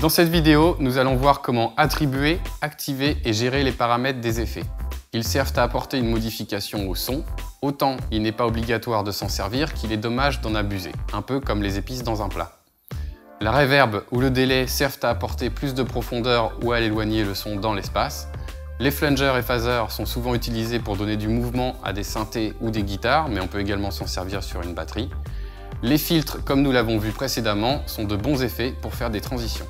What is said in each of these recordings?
Dans cette vidéo, nous allons voir comment attribuer, activer et gérer les paramètres des effets. Ils servent à apporter une modification au son, autant il n'est pas obligatoire de s'en servir qu'il est dommage d'en abuser, un peu comme les épices dans un plat. La reverb ou le délai servent à apporter plus de profondeur ou à éloigner le son dans l'espace. Les flangers et phasers sont souvent utilisés pour donner du mouvement à des synthés ou des guitares, mais on peut également s'en servir sur une batterie. Les filtres, comme nous l'avons vu précédemment, sont de bons effets pour faire des transitions.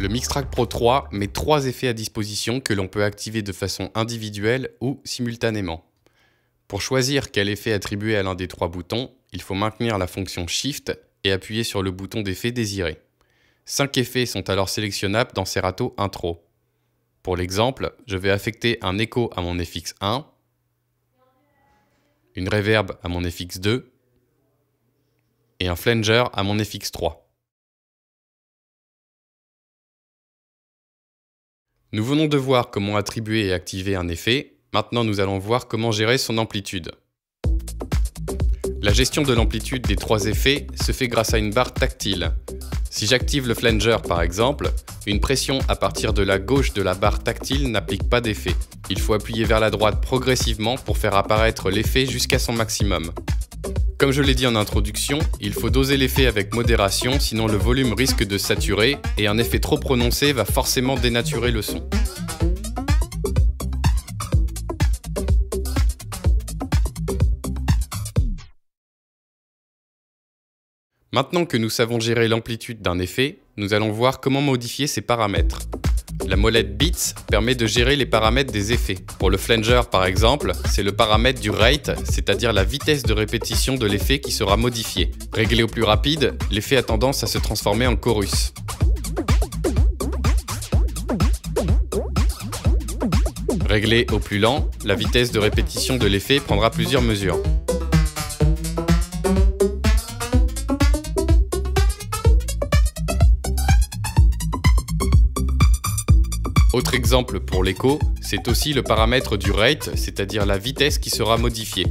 Le Mixtrack Pro 3 met trois effets à disposition que l'on peut activer de façon individuelle ou simultanément. Pour choisir quel effet attribuer à l'un des trois boutons, il faut maintenir la fonction Shift et appuyer sur le bouton d'effet désiré. Cinq effets sont alors sélectionnables dans Serato Intro. Pour l'exemple, je vais affecter un écho à mon FX1, une reverb à mon FX2 et un flanger à mon FX3. Nous venons de voir comment attribuer et activer un effet, maintenant nous allons voir comment gérer son amplitude. La gestion de l'amplitude des trois effets se fait grâce à une barre tactile. Si j'active le flanger par exemple, une pression à partir de la gauche de la barre tactile n'applique pas d'effet. Il faut appuyer vers la droite progressivement pour faire apparaître l'effet jusqu'à son maximum. Comme je l'ai dit en introduction, il faut doser l'effet avec modération, sinon le volume risque de saturer et un effet trop prononcé va forcément dénaturer le son. Maintenant que nous savons gérer l'amplitude d'un effet, nous allons voir comment modifier ses paramètres. La molette Bits permet de gérer les paramètres des effets. Pour le flanger par exemple, c'est le paramètre du rate, c'est-à-dire la vitesse de répétition de l'effet qui sera modifié. Réglé au plus rapide, l'effet a tendance à se transformer en chorus. Réglé au plus lent, la vitesse de répétition de l'effet prendra plusieurs mesures. Autre exemple pour l'écho, c'est aussi le paramètre du rate, c'est-à-dire la vitesse qui sera modifiée.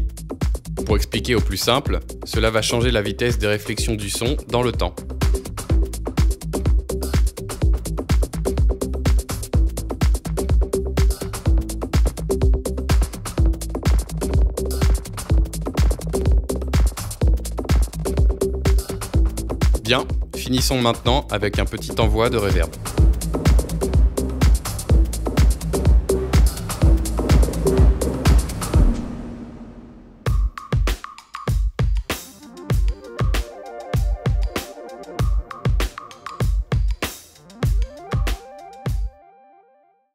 Pour expliquer au plus simple, cela va changer la vitesse des réflexions du son dans le temps. Bien, finissons maintenant avec un petit envoi de reverb.